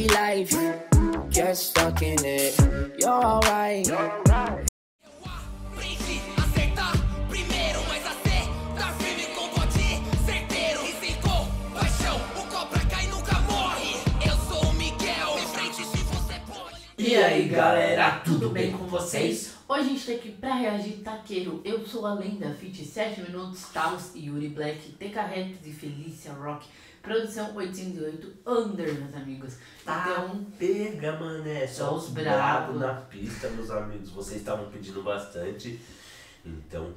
City life, get stuck in it. You're alright. E aí galera, tudo bem com vocês? Hoje a gente tá aqui pra reagir taqueiro. Eu sou a lenda Fit 7 minutos, Taos, Yuri Black, TK Raps e Felícia Rock. Produção 808 Under, meus amigos. Tá, Então, pega, mané. Só os os bravos brabo. na pista, meus amigos. Vocês estavam pedindo bastante. Então,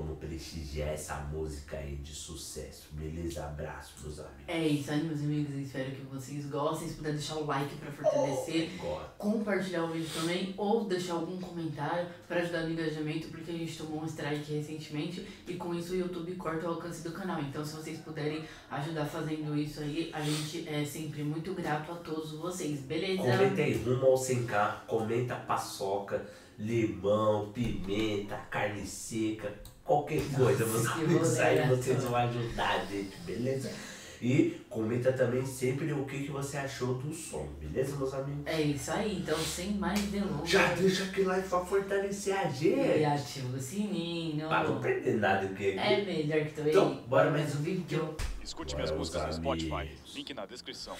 vamos prestigiar essa música aí de sucesso. Beleza? Abraço, meus amigos. é isso aí, meus amigos. Espero que vocês gostem. Se puder deixar o like pra fortalecer. Agora. compartilhar o vídeo também ou deixar algum comentário para ajudar no engajamento, porque a gente tomou um strike recentemente e com isso o YouTube corta o alcance do canal. Então, se vocês puderem ajudar fazendo isso aí, a gente é sempre muito grato a todos vocês, beleza? Comenta aí, rumo ao 100k. Comenta paçoca, limão, pimenta, carne seca, qualquer coisa, meus que amigos. Aí vocês vão ajudar a gente, beleza? E comenta também sempre o que, que você achou do som, beleza, meus amigos? É isso aí, então sem mais delongas. Já deixa aquele like pra fortalecer a E gente. ativa o sininho. Pra não perder nada aqui. É melhor que tu Então, bora mais um vídeo. Escute minhas Bora, músicas no meus Spotify. amigos. Link na descrição.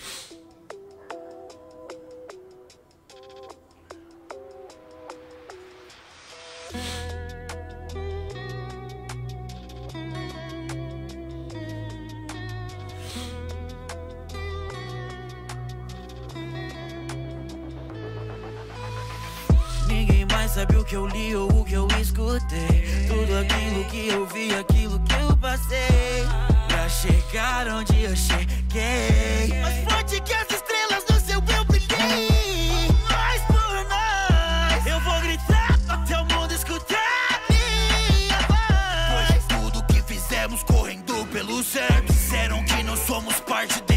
Sabe o que eu li ou o que eu escutei. Tudo aquilo que eu vi, aquilo que eu passei. Pra chegar onde eu cheguei. Mais forte que as estrelas no céu eu brilhei. Nós por nós. Eu vou gritar até o mundo escutar minha voz. Pois tudo que fizemos correndo pelo certo. Disseram que não somos parte desse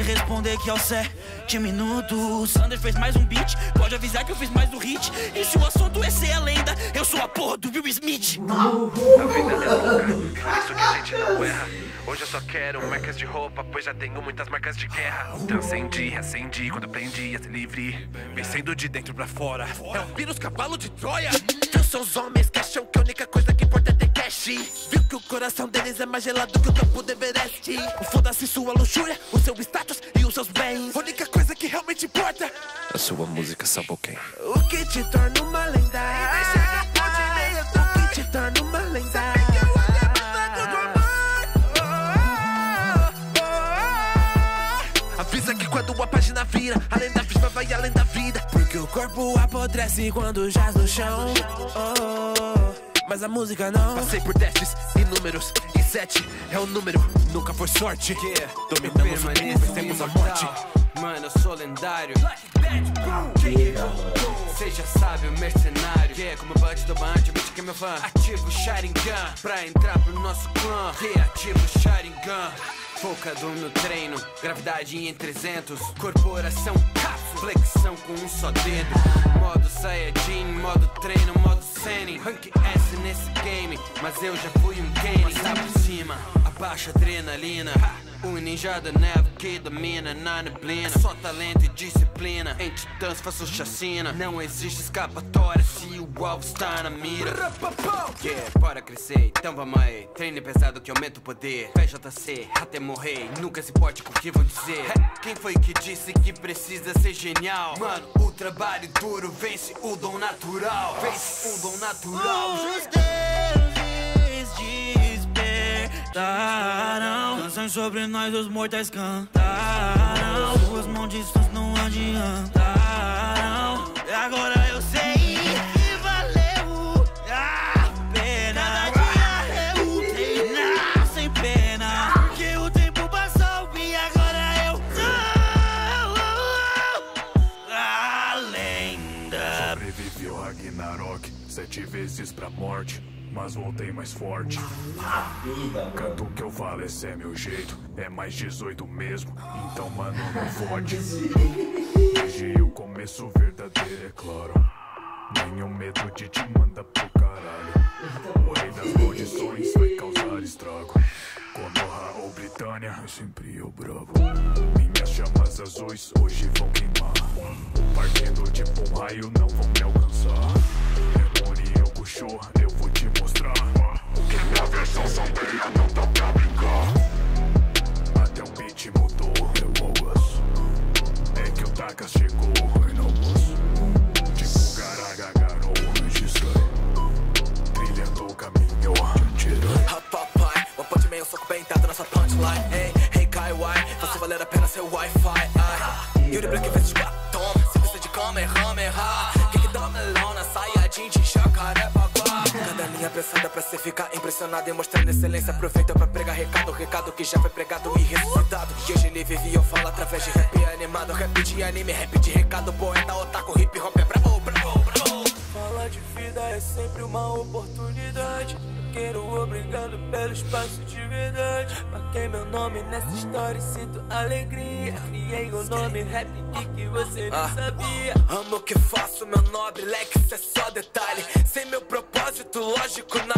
pode responder que é o sete minutos. Sander fez mais um beat, pode avisar que eu fiz mais do hit. E se o assunto é ser a lenda, eu sou a porra do Will Smith. A vida é louca, por isso que a gente não erra. Hoje eu só quero marcas de roupa, pois já tenho muitas marcas de guerra. Transcendi, acendi, quando aprendi a ser livre. Vencendo de dentro pra fora. É um vírus cavalo de Troia. Viu seus homens que acham que a única coisa que importa é ter cash. Viu que o coração deles é mais gelado que o topo do Everest. Foda-se sua luxúria, o seu status e os seus bens. A única coisa que realmente importa. A sua música salvou quem? O que te torna uma lenda? O que te torna uma lenda? Avisa que quando a página vira, além da viva vai além da vida. Porque o corpo apodrece quando jaz no chão. Oh, mas a música não. Passei por testes inúmeros e sete é o número, nunca foi sorte. Dominamos o tempo, vencemos a morte. Mano, eu sou lendário. Cê já sabe, o mercenário. Que é como o Bud do Band, beat que é meu fã. Ativa o Sharingan pra entrar pro nosso clã. Reativa o Sharingan. Focado no treino, gravidade em 300. Corporação flexão com um só dedo. Modo Saiyajin, modo treino, modo Senin. Rank S nesse game, mas eu já fui um game. Passar por cima, abaixa adrenalina. O ninja da neve que domina na neblina. É só talento e disciplina. Em titãs faço chacina. Não existe escapatória se o alvo está na mira. Yeah, bora crescer, então vamos aí. Treine pesado que aumenta o poder. PJC até morrer, nunca se pode com o que vão dizer. Quem foi que disse que precisa ser genial? Mano, o trabalho duro vence o dom natural. Vence o dom natural. Despertaram Canções sobre nós, os mortais cantaram. Suas maldições não adiantaram. E agora eu sei que valeu a pena. Cada dia eu treinar sem pena. Porque o tempo passou e agora eu sou a lenda. Sobreviveu Ragnarok sete vezes pra morte. Mas voltei mais forte. Canto que eu falo, esse é meu jeito. É mais 18 mesmo, então mano, não fode. Desde o começo verdadeiro, é claro. Nenhum medo de te mandar pro caralho. O rei das maldições vai causar estrago. Konoha ou Britânia, é sempre eu bravo. Minhas chamas azuis hoje vão queimar. Partindo tipo um raio, não vão me alcançar. Demônio ou Kusho, eu vou te Que minha versão sombria não dá pra brincar. Até o beat mudou, excelência. Aproveita pra pregar recado, recado que já foi pregado e ressuscitado. E hoje ele vive e eu falo através de rap animado. Rap de anime, rap de recado, poeta, otaku, hip hop é bravo, bravo. Falar de vida é sempre uma oportunidade. Eu quero obrigado pelo espaço de verdade. Marquei meu nome nessa história e sinto alegria. Criei o nome rap que você nem sabia. Amo o que faço, meu nobre leque, isso é só detalhe. Sem meu propósito, lógico, na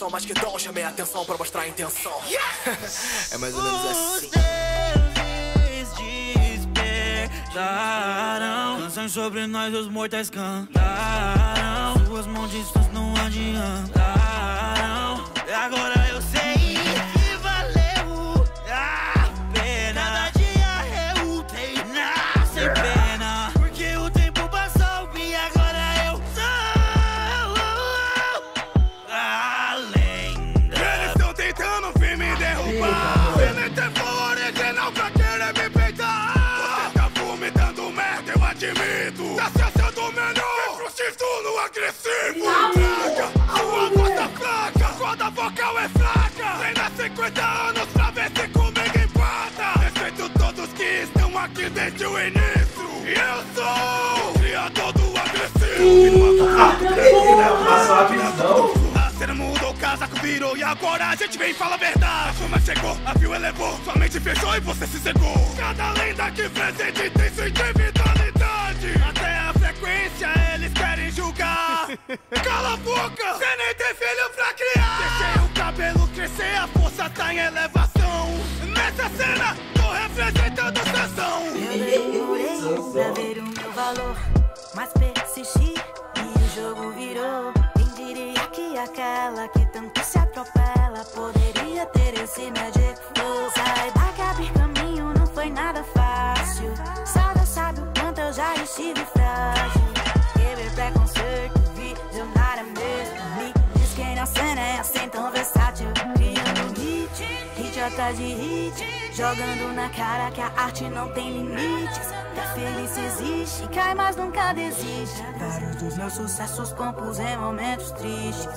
Dedicação mais que dom, chamei a atenção pra mostrar a intenção. é mais ou menos assim. deuses despertaram Canções sobre nós, os mortais cantaram Suas maldições não adiantaram E agora eu sei virou e agora a gente vem e fala a verdade. A fama chegou, a fio elevou, sua mente fechou e você se secou. Cada lenda que presente tem sua individualidade. Até a frequência eles querem julgar. Cala a boca, você nem tem filho pra criar. Deixei o cabelo crescer, a força tá em elevação. Nessa cena, tô representando sessão. Eu demorei pra ver o meu valor, de hit. Jogando na cara que a arte não tem limites. Que a felicidade existe, cai mas nunca desiste. Vários dos meus sucessos compus em momentos tristes.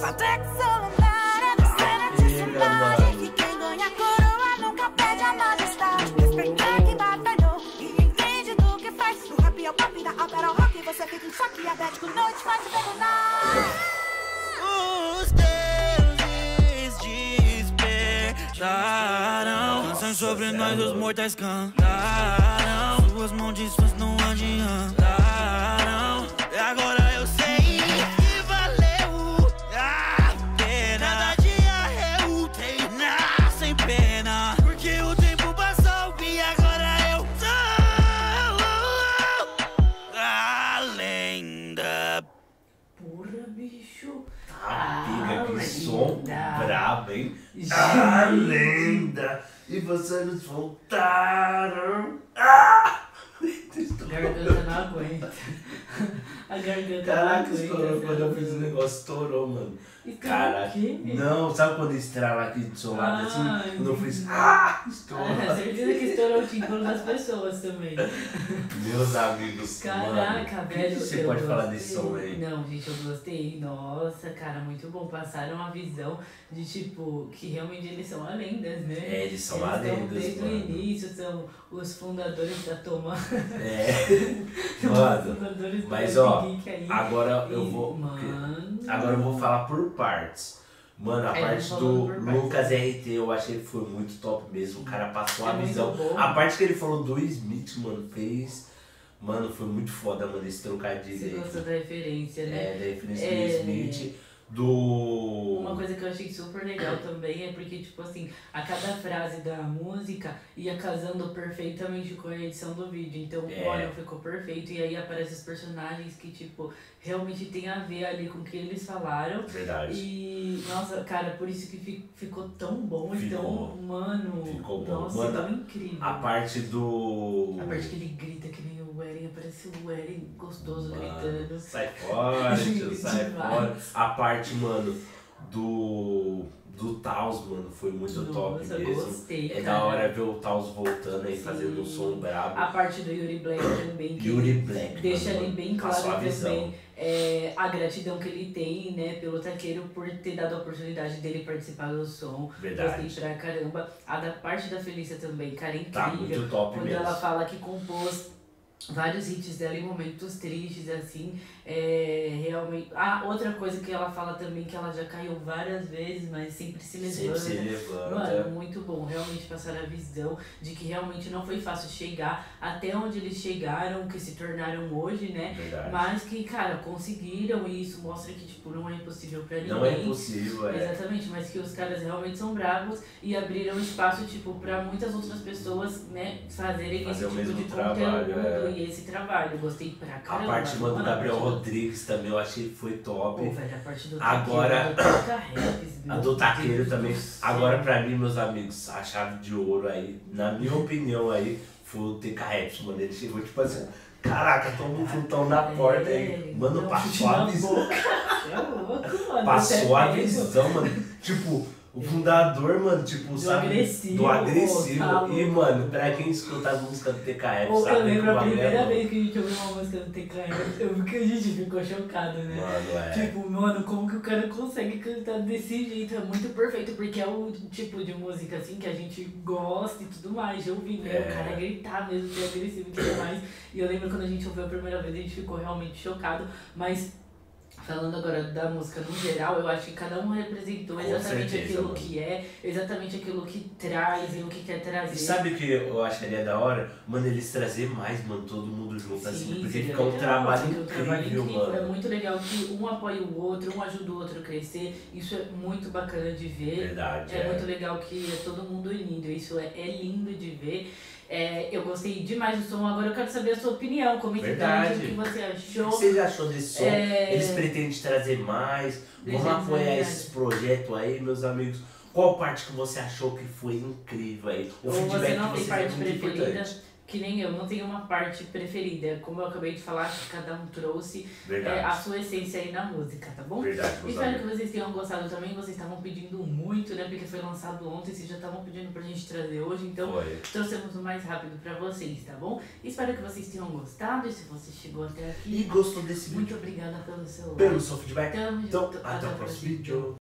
Sobre nós, os mortais cantaram. Suas maldições não adiantaram garganta não aguenta. A garganta Caraca, não estourou aguenta. quando eu fiz o negócio, estourou, mano. Cara, não, sabe quando estrala aqui do seu lado assim? Ah, Quando eu fiz, entendi. ah, estourou. Ah, certeza que estourou o tímpano das pessoas também. Meus amigos, Caraca, mano, velho. você pode falar gostei. desse som aí? Não, gente, eu gostei. Nossa, cara, muito bom. Passaram a visão de, tipo, que realmente eles são a lendas, né? É, eles são Eles a lendas, desde mano. o início, são os fundadores da Toma. É, mano, mas ó, aí. agora eu vou. Mano. Agora eu vou falar por partes. Mano, a É, parte do. Lucas RT eu achei que foi muito top mesmo. O cara passou É a visão. A parte que ele falou do Smith, mano, fez. Mano, foi muito foda, mano, esse trocadilho Você aí. gostou da referência, né? É, da referência É. do Smith. Do. Achei super legal também é porque, tipo assim, a cada frase da música ia casando perfeitamente com a edição do vídeo. Então, É. olha, ficou perfeito. E aí aparecem os personagens que, tipo, realmente tem a ver ali com o que eles falaram. Verdade. E, nossa, cara, por isso que fi- ficou tão bom e Ficou. tão, mano, Ficou bom. nossa, Mano, tão incrível. A parte do. A parte que ele grita que nem o Eren, aparece o Eren gostoso Mano, gritando. Sai fora, tio, sai fora. A parte, mano, do. Do Taos, mano, foi muito top Nossa, mesmo. gostei, é cara. da hora ver o Taos voltando aí, Sim. fazendo um som brabo. A parte do Yuri Black também, que Yuri Black, deixa mano, ali bem claro a também é, a gratidão que ele tem, né, pelo taqueiro por ter dado a oportunidade dele participar do som. Verdade. Gostei pra caramba. A da parte da Felícia também, cara, incrível. Tá muito top Quando mesmo. ela fala que compôs vários hits dela em momentos tristes, assim, é, realmente... Ah, outra coisa que ela fala também, que ela já caiu várias vezes, mas sempre se Sempre levanta. se levanta. Mano, muito bom, realmente passar a visão de que realmente não foi fácil chegar até onde eles chegaram, que se tornaram hoje, né? Verdade. Mas que, cara, conseguiram e isso mostra que, tipo, não é impossível pra ninguém. Não é impossível, é. Exatamente, mas que os caras realmente são bravos e abriram espaço, tipo, pra muitas outras pessoas, né, fazerem Fazer esse tipo de trabalho, conteúdo é. E esse trabalho. Gostei pra A caramba. parte, mano, do Gabriel a Rodrigues também eu achei que foi top. Pô, velho, a parte do Agora, a do taqueiro também. Agora, pra mim, meus amigos, a chave de ouro aí, na minha opinião aí, foi o TK Raps, mano. Ele chegou tipo assim, caraca, tamo juntão na porta aí. Mano, passou a visão. É louco, mano. Passou a é visão, mano. Tipo, o fundador, mano, tipo, Do sabe? agressivo, Do agressivo. tá e, mano, pra quem escuta as músicas do TK Raps, Ou sabe? eu lembro a é primeira vez que a gente ouviu uma música do TKM, eu vi que a gente ficou chocado, né? Mano, é. Tipo, mano, como que o cara consegue cantar desse jeito? É muito perfeito, porque é o tipo de música assim que a gente gosta e tudo mais, de ouvir, né? É. O cara gritar mesmo, ser agressivo e tudo mais. E eu lembro quando a gente ouviu a primeira vez, a gente ficou realmente chocado, mas. Falando agora da música no geral, eu acho que cada um representou exatamente certeza, aquilo mano. que é, exatamente aquilo que traz e o que quer trazer. E sabe o que eu acharia da hora? Mano, eles trazer mais, mano, todo mundo junto, assim, Sim, porque seria fica um trabalho incrível, trabalho incrível. É mano. muito legal que um apoia o outro, um ajuda o outro a crescer. Isso é muito bacana de ver. Verdade, É, é. muito legal que é todo mundo unido. Isso é, é lindo de ver. É, eu gostei demais do som. Agora eu quero saber a sua opinião. Comente aqui Verdade. o que você O achou. que você achou desse som? É, Eles pretendem trazer mais? Vamos apoiar esse projeto aí, meus amigos. Qual parte que você achou que foi incrível aí? O Ou feedback você não tem parte é preferida, importante. Que nem eu, não tenho uma parte preferida. Como eu acabei de falar, que cada um trouxe é, a sua essência aí na música, tá bom? Verdade, Espero que vocês tenham gostado também. Vocês estavam pedindo muito, né? Porque foi lançado ontem, vocês já estavam pedindo pra gente trazer hoje, então Foi. trouxemos o mais rápido pra vocês, tá bom? Espero que vocês tenham gostado. E se você chegou até aqui, E gostou desse muito vídeo? obrigada pelo seu Pelo seu feedback? Tamo Então, junto. até o próximo vídeo.